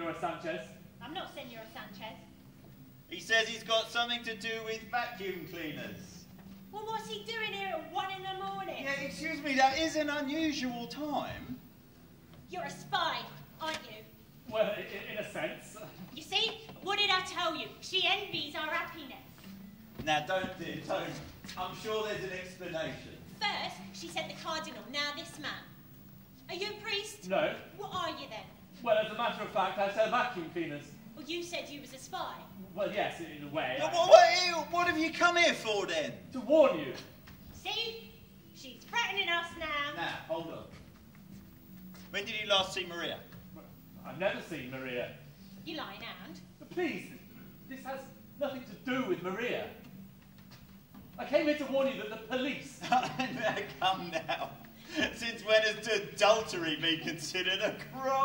Senora Sanchez. I'm not Senora Sanchez. He says he's got something to do with vacuum cleaners. Well, what's he doing here at one in the morning? Yeah, excuse me, that is an unusual time. You're a spy, aren't you? Well, in, in a sense. You see, what did I tell you? She envies our happiness. Now, don't, dear, don't. I'm sure there's an explanation. First, she said the cardinal, now this man. Are you a priest? No. What are you then? Well, as a matter of fact, I sell vacuum cleaners. Well, you said you was a spy. Well, yes, in a way. What, what, what have you come here for then? To warn you. See? She's threatening us now. Now, hold on. When did you last see Maria? I've never seen Maria. You lying and? But please, this has nothing to do with Maria. I came here to warn you that the police. now, come now. Since when has adultery been considered a crime?